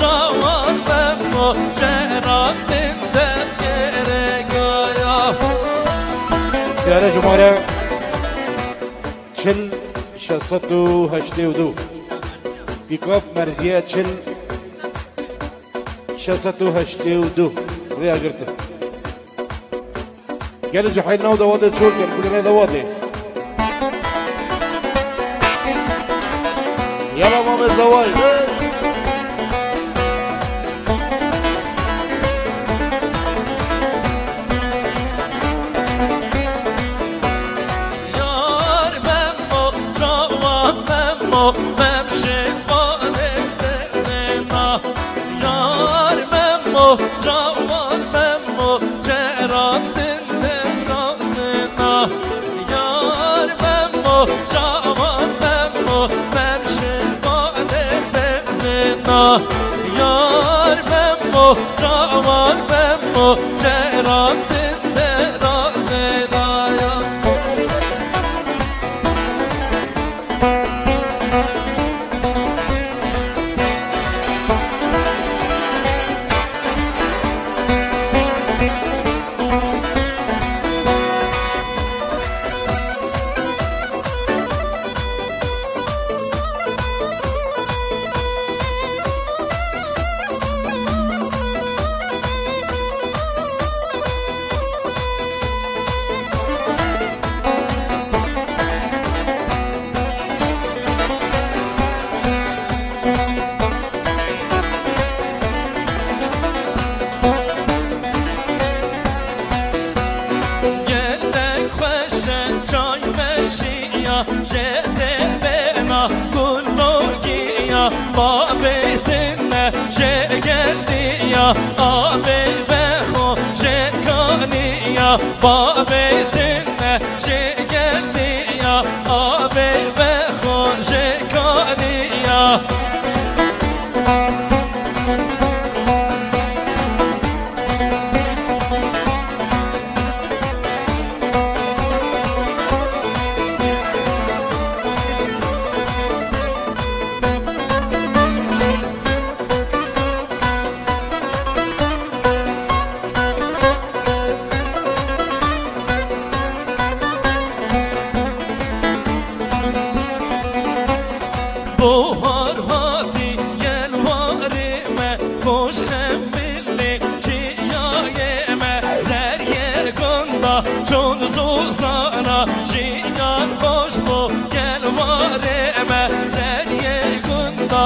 جوان فمو شهرات من دمير قايا يا رجل چل شصت و هشته و دو پیکاپ مرزیه چل شصت و هشته و دو ریا گرته گل جحیل نو دواده چور کرد کلنه دواده يلا ماما الزواج ممو ممشي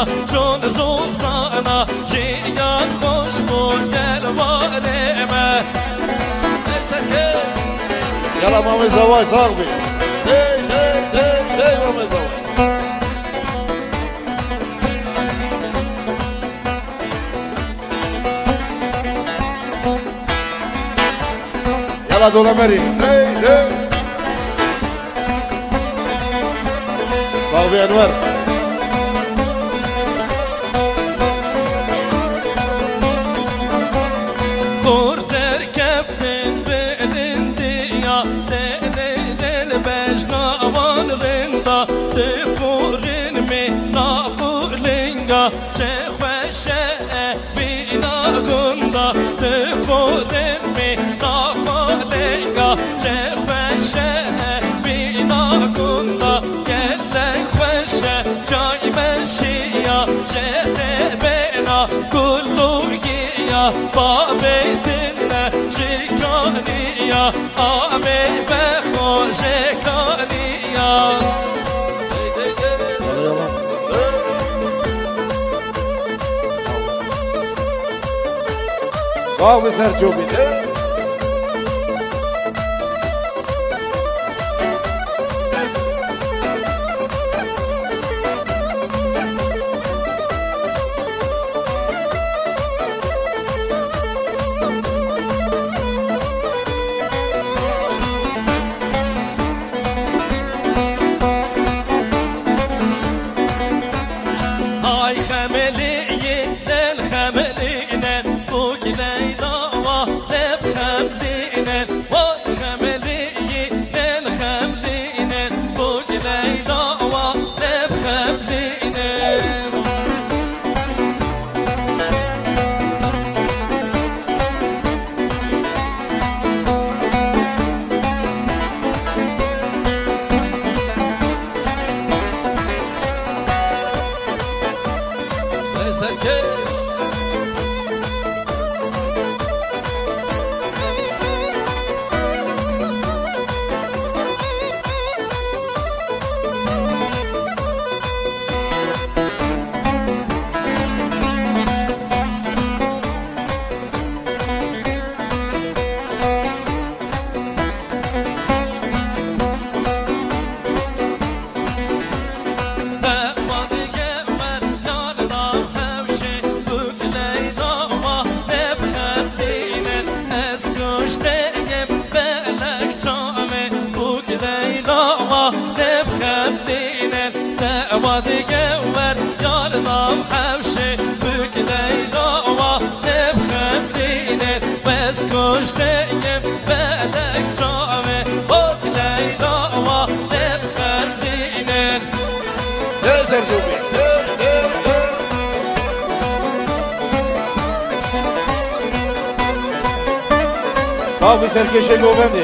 چون زود سانا جیان خوش بود دل من يلا ماما زواج صار بی. هي هي هي هي ماما زواج يلا دول مري هي هي صار انور بابی دنه شکانی یا آبی بخو شکانی یا Vamos, Sérgio Mineiro. sanjay giya Babetine şikaniya Ame bekho şikaniya يلا يلا صاحبي سرجوبي هي سرکش Abi serkeşe govendi.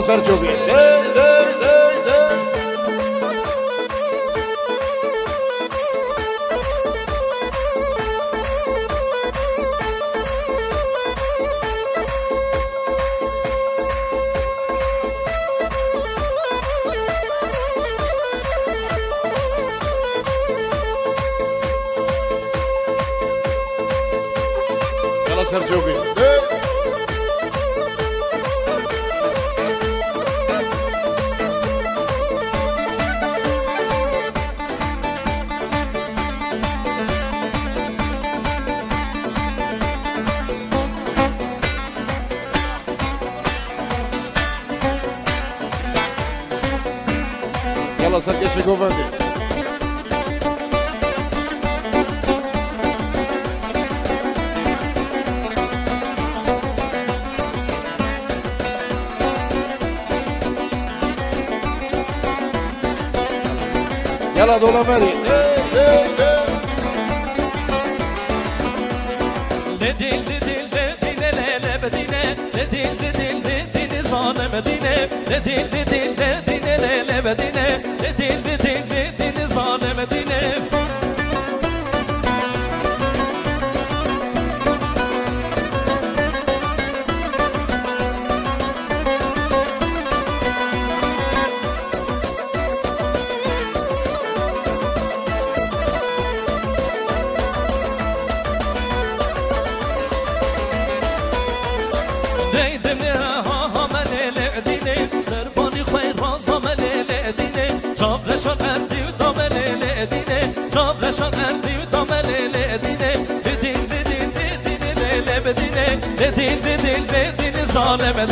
Yalla Serçobi. Hey, hey, hey, hey. Yalla Serçobi. Hey. Yalla serkeşe govendi. Yalla dola meri. Hey, hey, hey. Le dil le dil le dile le le bedine Le dil le dil le dili zane medine Le dil le dile le le bedine Le dil le dil le dili zane medine bedine Dedin dedin dedin zaleme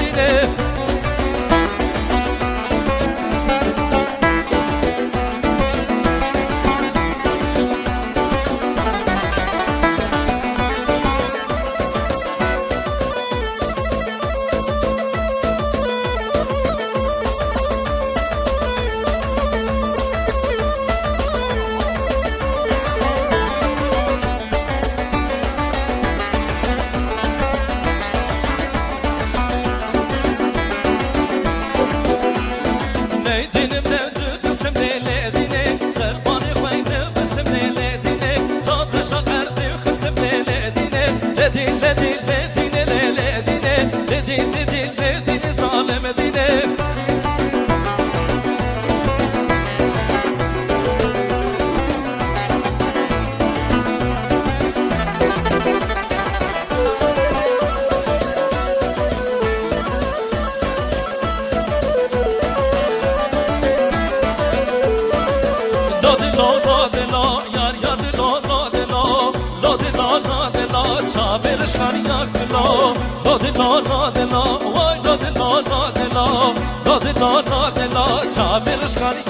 دانا دلا چابرش کاری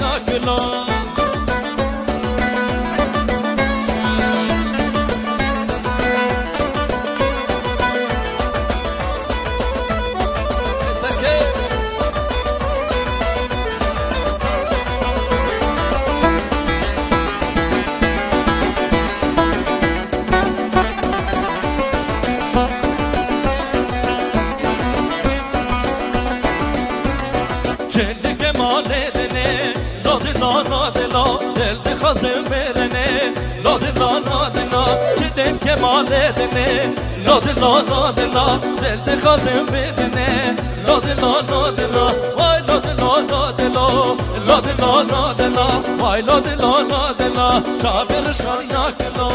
خازم برنه لاد لا لاد لا وای لاد لا لاد لا لاد لا لاد لا وای لاد لا لاد لا چابرش خانیاک لا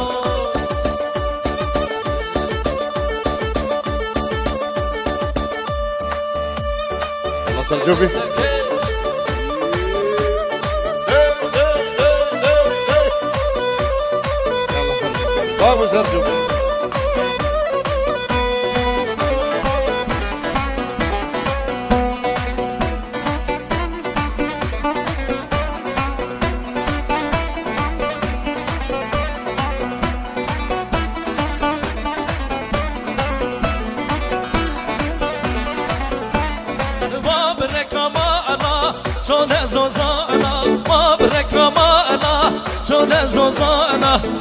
Sergio Vamos, Sérgio.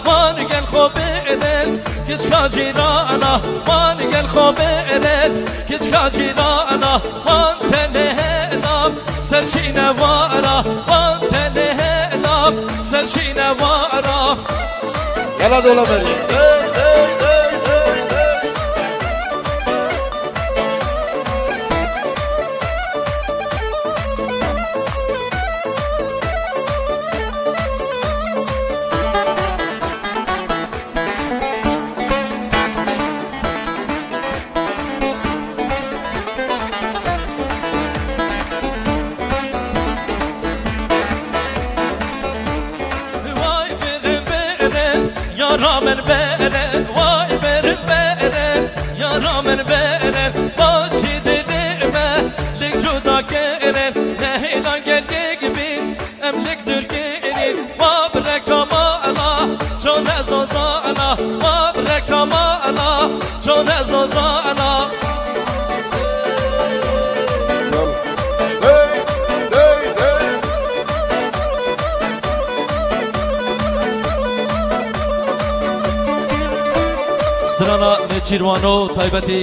مان گل خوب ادل کیچ کاجی را انا مان گل خوب کیچ كتكا را انا ما انتنه نام سرشينا وارا ما انتنه نام سرشينا وارا یلا دولا بري یا شیروانو تایبەتی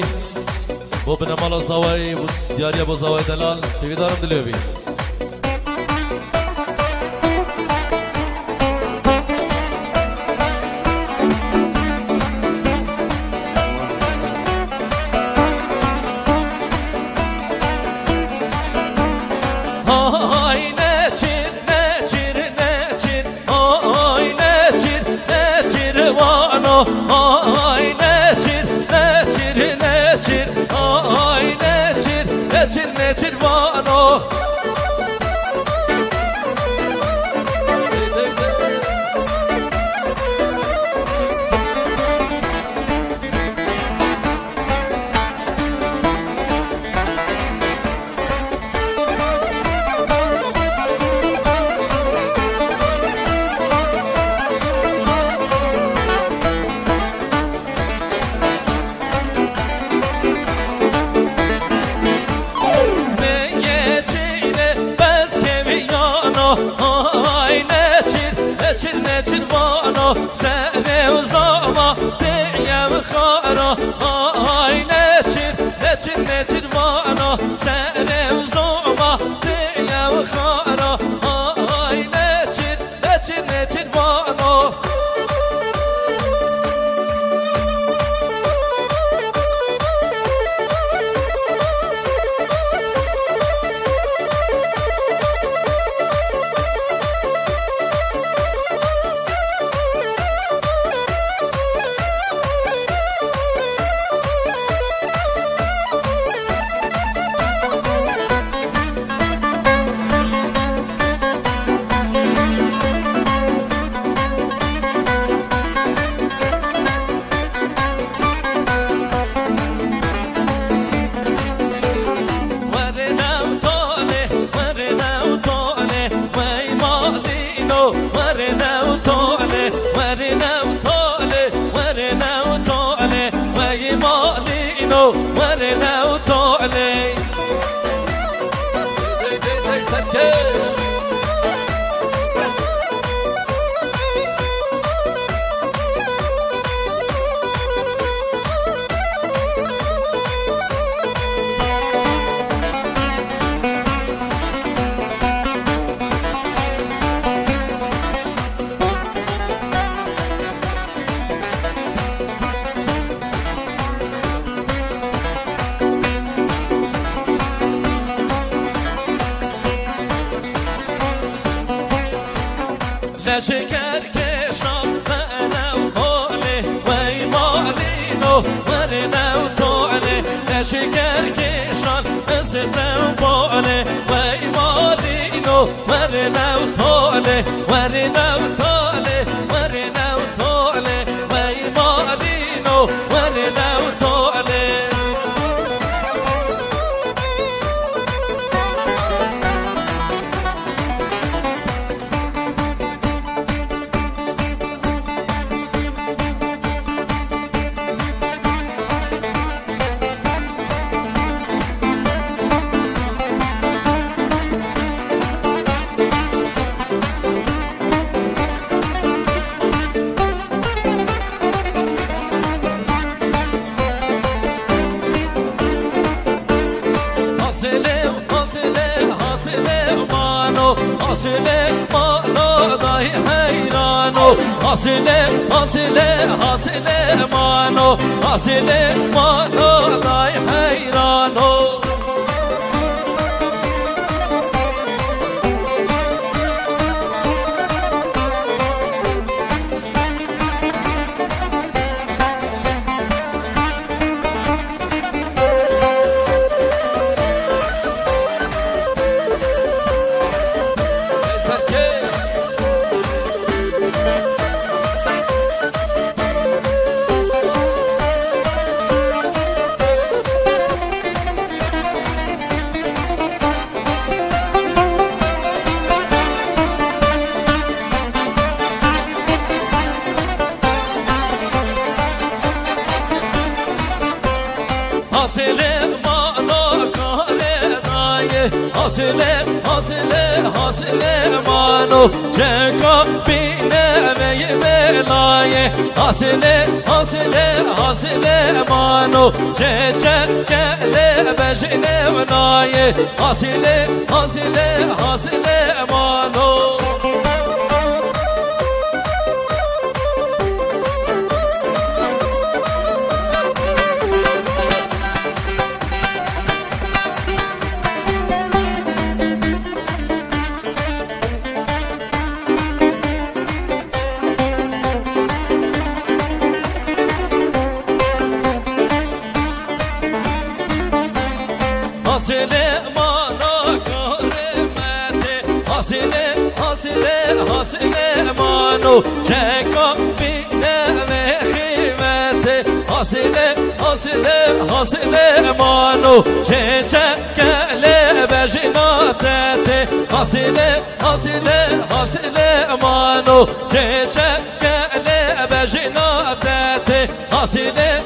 بۆ بنەماڵە زاوای دیارە بۆ زاوای دەلال پێویدارم دلێبی. Lẽ mano Hasile mano dahi heyrano Hasile mano kare daye. Hasile, hasile, hasile mano Çeka bine ve velaye Hasile, hasile, hasile mano Çeçe kele beşine venaye Hasile, hasile, hasile Hasile mana karemete Hasile, hasile, hasile manu Çeka bine ve himete Hasile, hasile, hasile manu Çeçe kele bejina tete. Hasile, hasile, hasile manu Çeçe kele bejina hasile,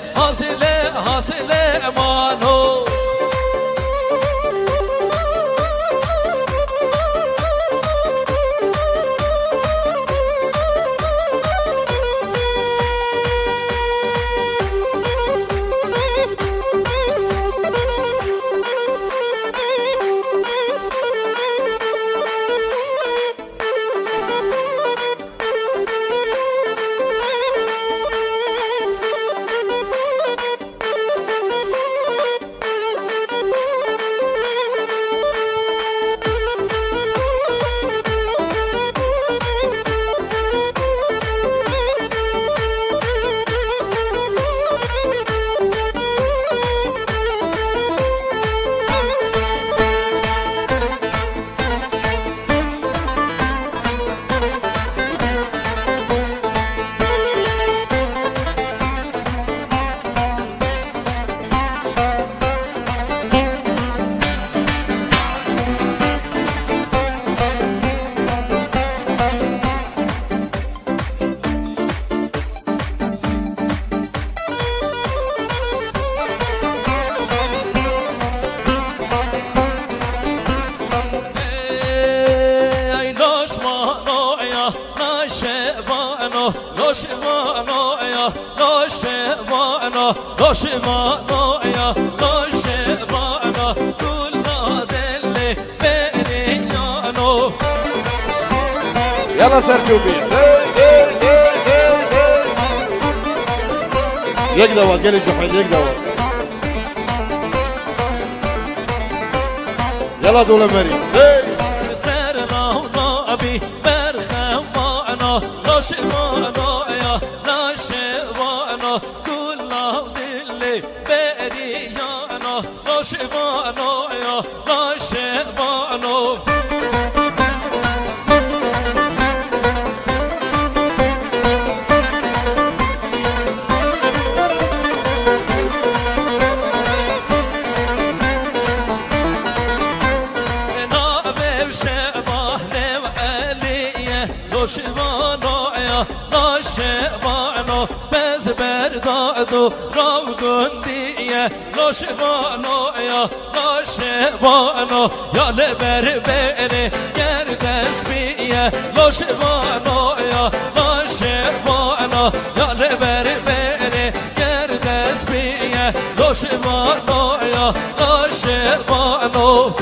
دوا گل جوحل یک دوا يلا دولة مريم سر ما هو أبي برخ ما أنا لوش ما گندیه نوش بانو یا نوش بانو یا لبر بره گر تسبیه نوش بانو یا نوش بانو یا لبر بره گر تسبیه نوش بانو یا نوش بانو